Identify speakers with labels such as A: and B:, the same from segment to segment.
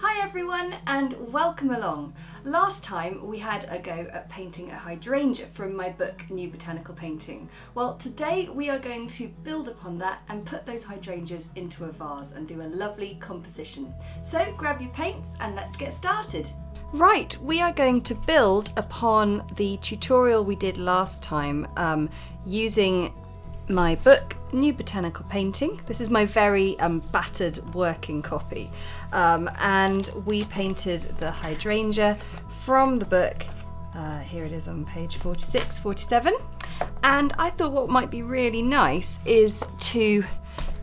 A: Hi everyone and welcome along. Last time we had a go at painting a hydrangea from my book New Botanical Painting. Well today we are going to build upon that and put those hydrangeas into a vase and do a lovely composition. So grab your paints and let's get started. Right, we are going to build upon the tutorial we did last time um, using my book, New Botanical Painting. This is my very um, battered working copy. Um, and we painted the hydrangea from the book. Uh, here it is on page 46, 47. And I thought what might be really nice is to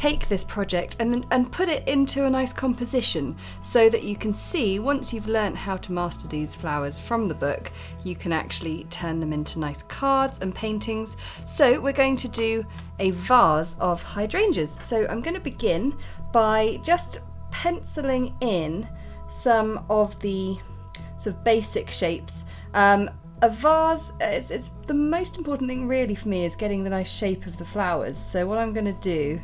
A: take this project and, and put it into a nice composition so that you can see once you've learnt how to master these flowers from the book you can actually turn them into nice cards and paintings. So we're going to do a vase of hydrangeas. So I'm going to begin by just penciling in some of the sort of basic shapes. Um, a vase it's, it's the most important thing really for me is getting the nice shape of the flowers. So what I'm going to do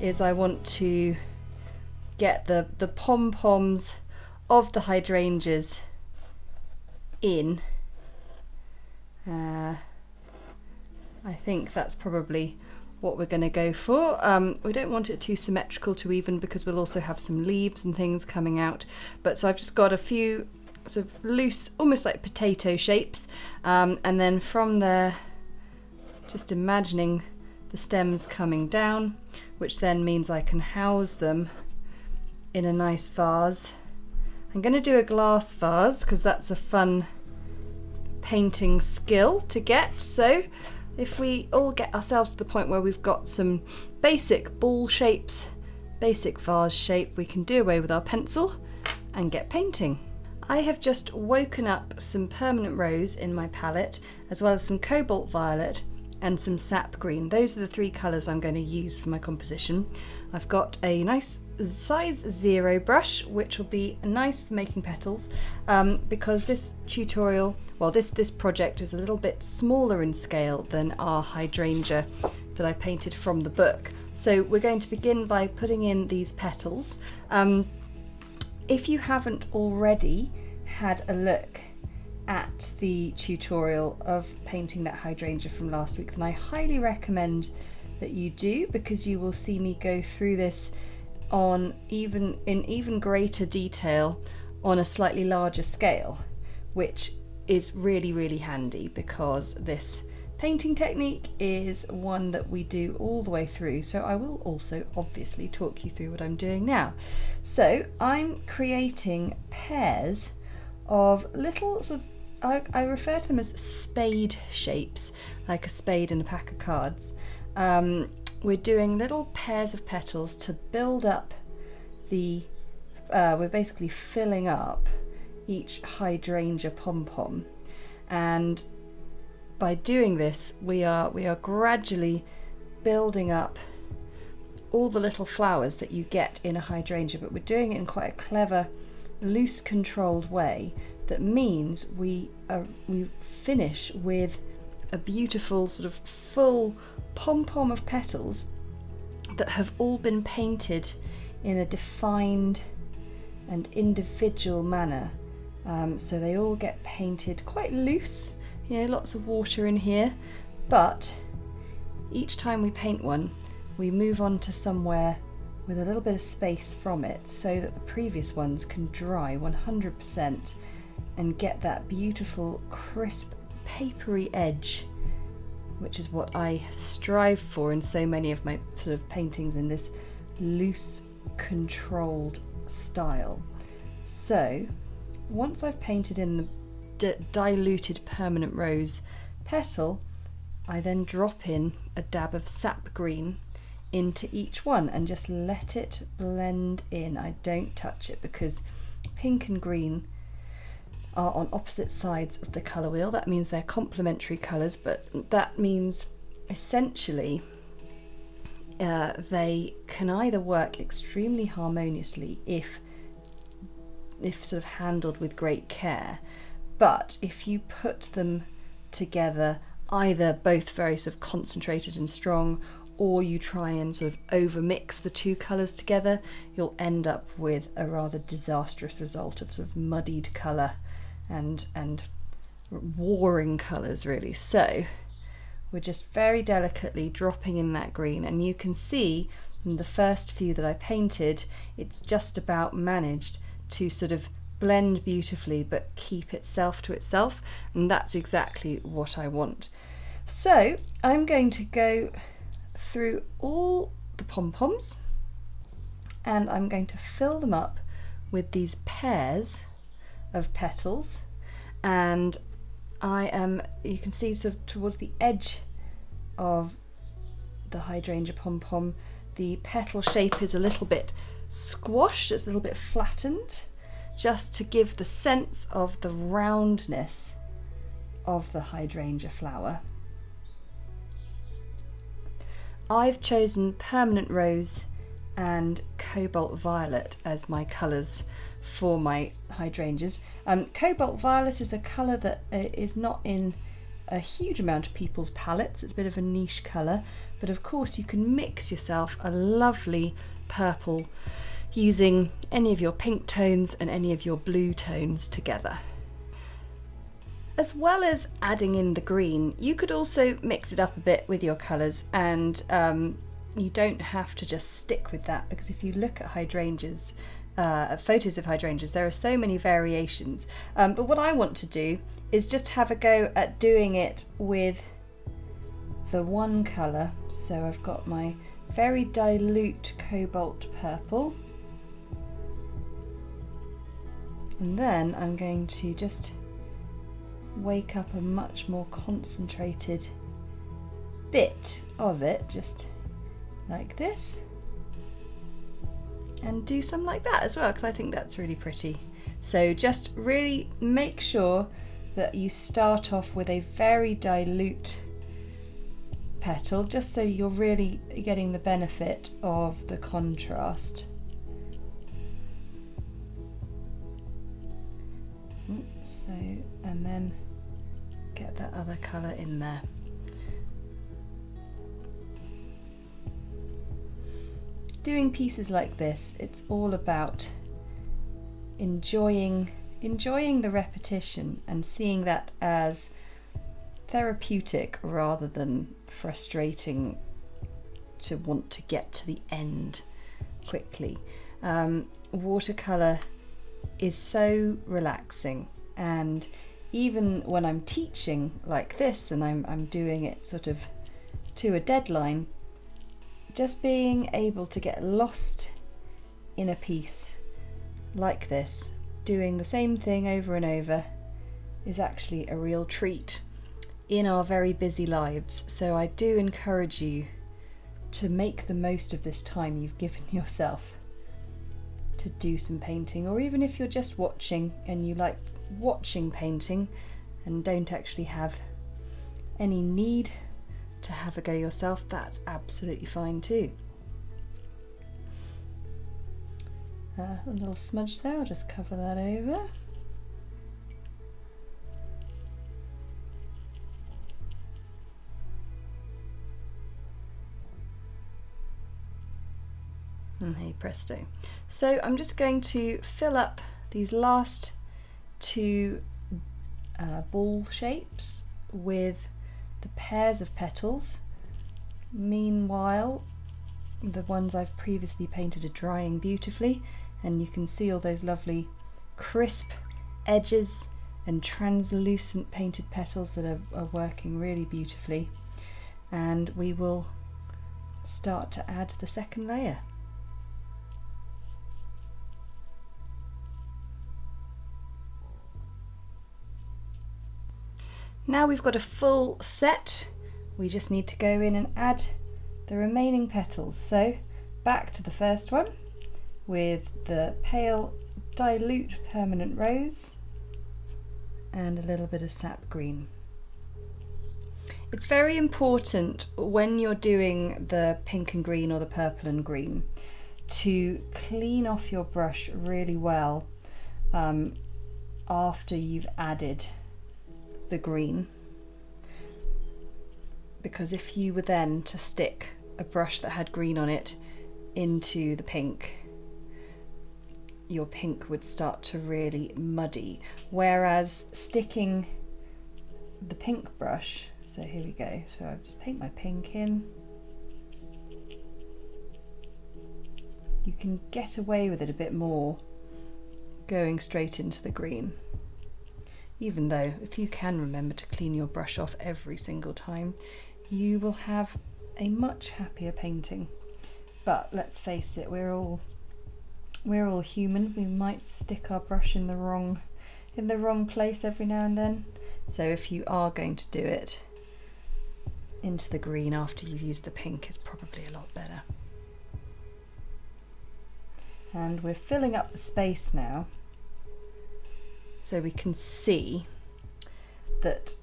A: is I want to get the, the pom-poms of the hydrangeas in. Uh, I think that's probably what we're going to go for. Um, we don't want it too symmetrical to even because we'll also have some leaves and things coming out. But so I've just got a few sort of loose, almost like potato shapes. Um, and then from there, just imagining the stems coming down, which then means I can house them in a nice vase. I'm going to do a glass vase because that's a fun painting skill to get. So if we all get ourselves to the point where we've got some basic ball shapes, basic vase shape, we can do away with our pencil and get painting. I have just woken up some permanent rose in my palette as well as some cobalt violet and some sap green. Those are the three colours I'm going to use for my composition. I've got a nice size zero brush which will be nice for making petals um, because this tutorial, well this, this project is a little bit smaller in scale than our hydrangea that I painted from the book. So we're going to begin by putting in these petals. Um, if you haven't already had a look at the tutorial of painting that hydrangea from last week, then I highly recommend that you do because you will see me go through this on even in even greater detail on a slightly larger scale, which is really, really handy because this painting technique is one that we do all the way through. So I will also obviously talk you through what I'm doing now. So I'm creating pairs of little sort of I, I refer to them as spade shapes, like a spade in a pack of cards. Um, we're doing little pairs of petals to build up the, uh, we're basically filling up each hydrangea pom-pom. And by doing this, we are, we are gradually building up all the little flowers that you get in a hydrangea, but we're doing it in quite a clever, loose controlled way that means we uh, we finish with a beautiful sort of full pom-pom of petals that have all been painted in a defined and individual manner. Um, so they all get painted quite loose, you know, lots of water in here, but each time we paint one, we move on to somewhere with a little bit of space from it so that the previous ones can dry 100% and get that beautiful crisp papery edge which is what I strive for in so many of my sort of paintings in this loose controlled style. So once I've painted in the diluted permanent rose petal I then drop in a dab of sap green into each one and just let it blend in. I don't touch it because pink and green are on opposite sides of the colour wheel. That means they're complementary colours, but that means essentially uh, they can either work extremely harmoniously if if sort of handled with great care, but if you put them together either both very sort of concentrated and strong or you try and sort of overmix the two colours together, you'll end up with a rather disastrous result of sort of muddied colour and and warring colours really. So we're just very delicately dropping in that green and you can see in the first few that I painted it's just about managed to sort of blend beautifully but keep itself to itself and that's exactly what I want. So I'm going to go through all the pom-poms and I'm going to fill them up with these pairs of petals and I am, you can see sort of towards the edge of the hydrangea pom-pom the petal shape is a little bit squashed, it's a little bit flattened just to give the sense of the roundness of the hydrangea flower. I've chosen permanent rose and cobalt violet as my colours for my hydrangeas. Um, cobalt violet is a colour that uh, is not in a huge amount of people's palettes, it's a bit of a niche colour, but of course you can mix yourself a lovely purple using any of your pink tones and any of your blue tones together. As well as adding in the green, you could also mix it up a bit with your colours and um, you don't have to just stick with that because if you look at hydrangeas, uh, photos of hydrangeas, there are so many variations. Um, but what I want to do is just have a go at doing it with the one colour. So I've got my very dilute cobalt purple. And then I'm going to just wake up a much more concentrated bit of it, just like this. And do some like that as well, because I think that's really pretty. So just really make sure that you start off with a very dilute petal, just so you're really getting the benefit of the contrast. So, and then get that other colour in there. Doing pieces like this, it's all about enjoying enjoying the repetition and seeing that as therapeutic rather than frustrating to want to get to the end quickly. Um, watercolour is so relaxing and even when I'm teaching like this and I'm, I'm doing it sort of to a deadline, just being able to get lost in a piece like this, doing the same thing over and over, is actually a real treat in our very busy lives. So I do encourage you to make the most of this time you've given yourself to do some painting, or even if you're just watching and you like watching painting and don't actually have any need to have a go yourself, that's absolutely fine too. Uh, a little smudge there, I'll just cover that over. And hey presto. So I'm just going to fill up these last two uh, ball shapes with the pairs of petals. Meanwhile, the ones I've previously painted are drying beautifully and you can see all those lovely crisp edges and translucent painted petals that are, are working really beautifully and we will start to add the second layer. Now we've got a full set, we just need to go in and add the remaining petals. So back to the first one with the pale dilute permanent rose and a little bit of sap green. It's very important when you're doing the pink and green or the purple and green to clean off your brush really well um, after you've added the green because if you were then to stick a brush that had green on it into the pink, your pink would start to really muddy. Whereas sticking the pink brush, so here we go, so I've just paint my pink in. You can get away with it a bit more going straight into the green. Even though, if you can remember to clean your brush off every single time, you will have a much happier painting. But let's face it, we're all we're all human. We might stick our brush in the wrong in the wrong place every now and then. So if you are going to do it into the green after you've used the pink, it's probably a lot better. And we're filling up the space now so we can see that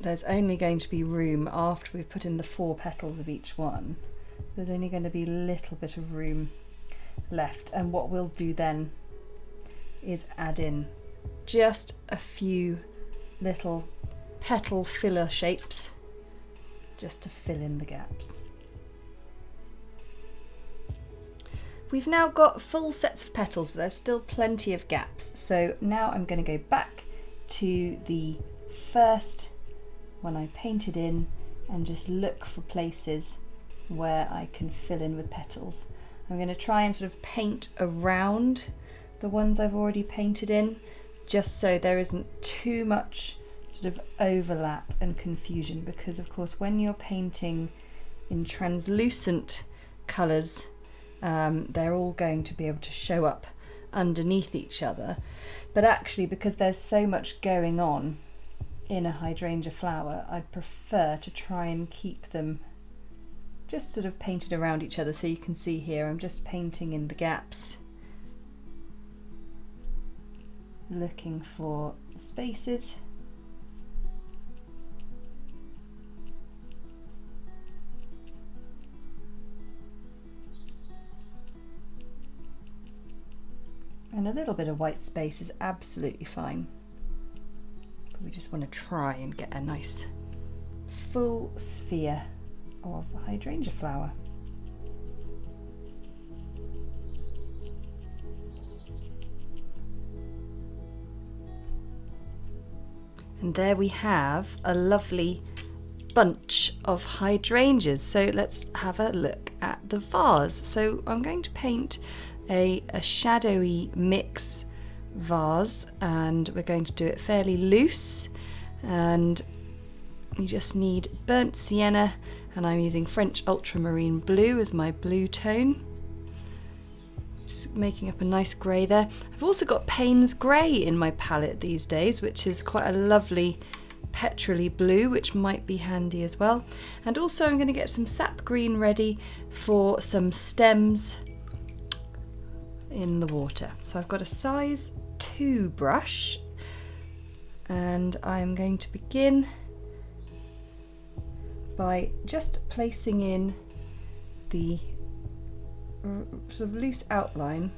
A: there's only going to be room after we've put in the four petals of each one. There's only going to be a little bit of room left and what we'll do then is add in just a few little petal filler shapes just to fill in the gaps. We've now got full sets of petals, but there's still plenty of gaps. So now I'm going to go back to the first one I painted in and just look for places where I can fill in with petals. I'm going to try and sort of paint around the ones I've already painted in, just so there isn't too much sort of overlap and confusion because of course when you're painting in translucent colours um, they're all going to be able to show up underneath each other. But actually, because there's so much going on in a hydrangea flower, I'd prefer to try and keep them just sort of painted around each other. So you can see here, I'm just painting in the gaps, looking for spaces. And a little bit of white space is absolutely fine. But we just want to try and get a nice full sphere of hydrangea flower. And there we have a lovely bunch of hydrangeas. So let's have a look at the vase. So I'm going to paint a, a shadowy mix vase and we're going to do it fairly loose. And you just need burnt sienna and I'm using French ultramarine blue as my blue tone. Just making up a nice grey there. I've also got Payne's grey in my palette these days which is quite a lovely petrolly blue which might be handy as well. And also I'm going to get some sap green ready for some stems in the water. So I've got a size 2 brush and I'm going to begin by just placing in the sort of loose outline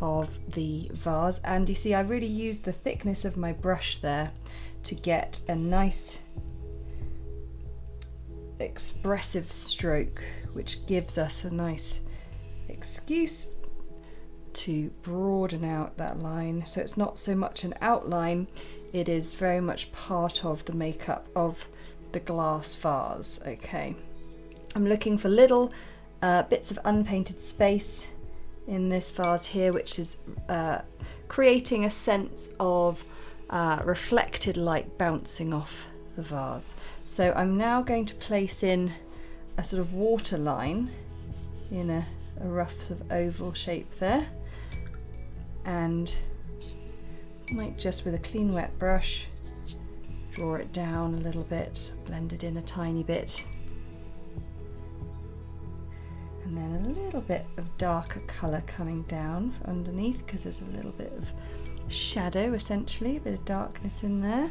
A: of the vase and you see I really used the thickness of my brush there to get a nice expressive stroke which gives us a nice excuse to broaden out that line. So it's not so much an outline it is very much part of the makeup of the glass vase okay? I'm looking for little uh, bits of unpainted space in this vase here which is uh, creating a sense of uh, reflected light bouncing off the vase. So I'm now going to place in a sort of water line in a, a rough sort of oval shape there and might just with a clean wet brush draw it down a little bit, blend it in a tiny bit and then a little bit of darker colour coming down underneath because there's a little bit of shadow essentially, a bit of darkness in there.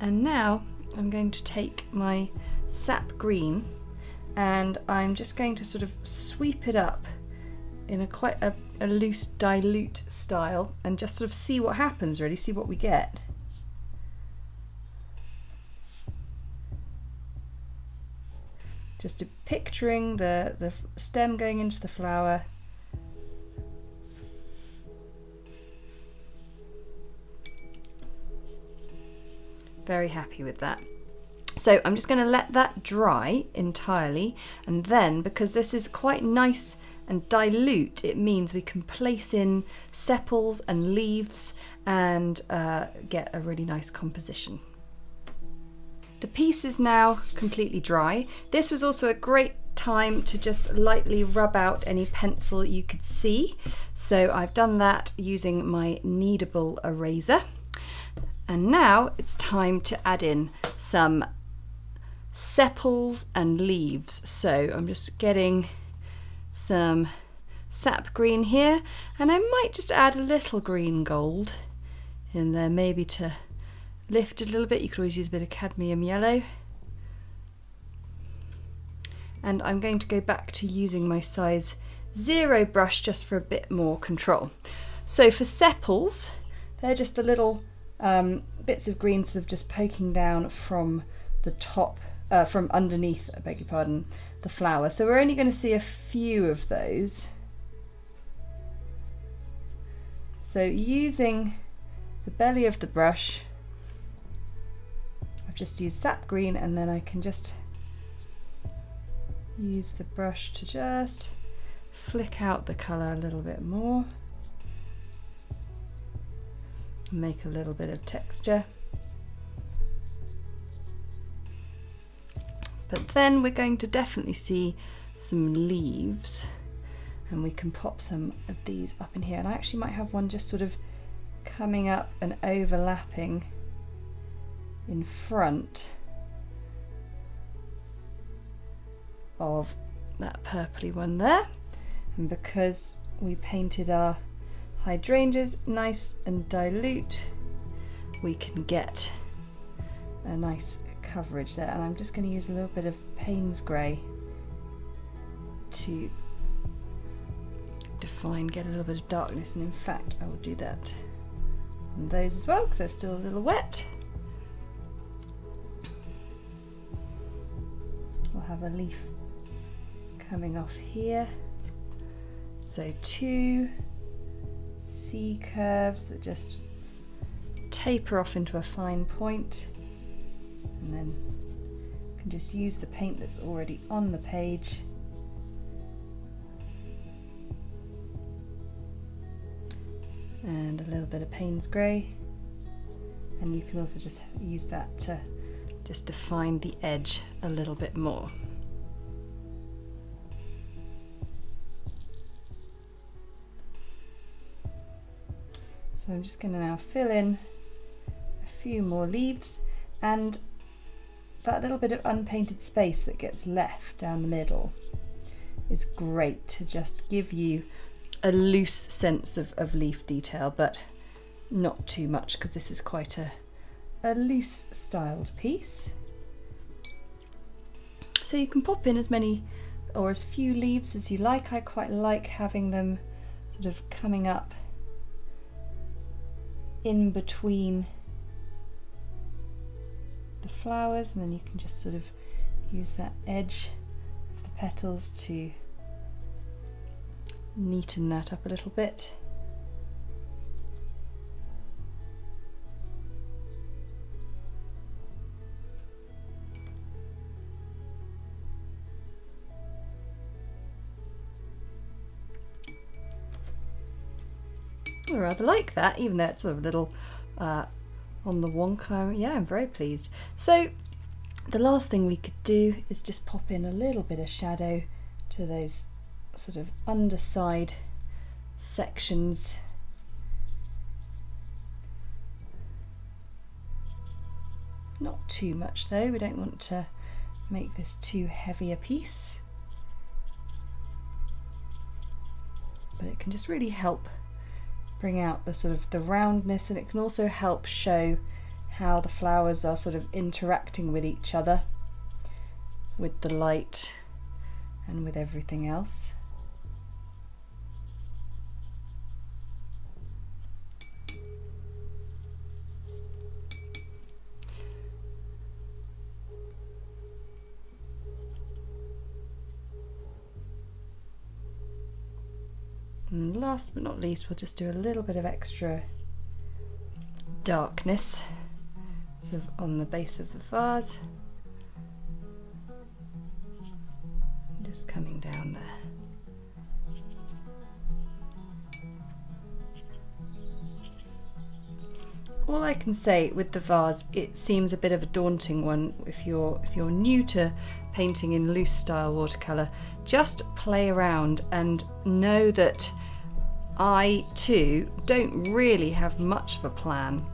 A: And now I'm going to take my sap green and I'm just going to sort of sweep it up in a quite a a loose dilute style and just sort of see what happens really, see what we get. Just picturing the, the stem going into the flower very happy with that. So I'm just going to let that dry entirely and then because this is quite nice and dilute it means we can place in sepals and leaves and uh, get a really nice composition. The piece is now completely dry. This was also a great time to just lightly rub out any pencil you could see. So I've done that using my kneadable eraser. And now it's time to add in some sepals and leaves. So I'm just getting some sap green here and I might just add a little green gold in there maybe to lift it a little bit. You could always use a bit of cadmium yellow. And I'm going to go back to using my size zero brush just for a bit more control. So for sepals, they're just the little um, bits of green sort of just poking down from the top, uh, from underneath, I beg your pardon, the flower. So we're only going to see a few of those. So using the belly of the brush, I've just used sap green and then I can just use the brush to just flick out the colour a little bit more make a little bit of texture. But then we're going to definitely see some leaves and we can pop some of these up in here. And I actually might have one just sort of coming up and overlapping in front of that purpley one there. And because we painted our hydrangeas nice and dilute, we can get a nice coverage there. And I'm just going to use a little bit of Payne's Grey to define, get a little bit of darkness. And in fact, I will do that on those as well because they're still a little wet. We'll have a leaf coming off here. So two, C curves that just taper off into a fine point and then you can just use the paint that's already on the page and a little bit of Payne's Grey and you can also just use that to just define the edge a little bit more. So I'm just going to now fill in a few more leaves and that little bit of unpainted space that gets left down the middle is great to just give you a loose sense of, of leaf detail but not too much because this is quite a, a loose styled piece. So you can pop in as many or as few leaves as you like. I quite like having them sort of coming up in between flowers and then you can just sort of use that edge of the petals to neaten that up a little bit. I rather like that, even though it's sort of a little uh, on the one wonk. yeah, I'm very pleased. So the last thing we could do is just pop in a little bit of shadow to those sort of underside sections. Not too much though, we don't want to make this too heavy a piece. But it can just really help bring out the sort of the roundness and it can also help show how the flowers are sort of interacting with each other with the light and with everything else. Last but not least, we'll just do a little bit of extra darkness sort of on the base of the vase. Just coming down there. all I can say with the vase, it seems a bit of a daunting one if you're if you're new to painting in loose style watercolor. Just play around and know that I too don't really have much of a plan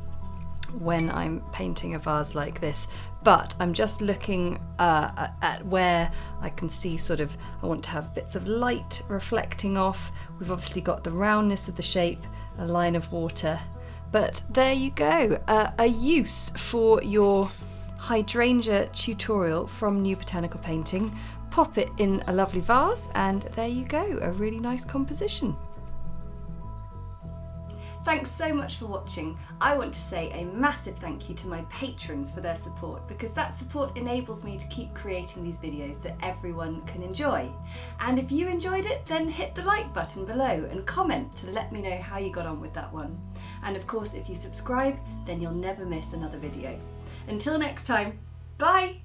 A: when I'm painting a vase like this but I'm just looking uh, at where I can see sort of I want to have bits of light reflecting off we've obviously got the roundness of the shape a line of water but there you go, uh, a use for your hydrangea tutorial from New Botanical Painting. Pop it in a lovely vase and there you go, a really nice composition. Thanks so much for watching. I want to say a massive thank you to my patrons for their support because that support enables me to keep creating these videos that everyone can enjoy. And if you enjoyed it, then hit the like button below and comment to let me know how you got on with that one. And of course, if you subscribe, then you'll never miss another video. Until next time, bye!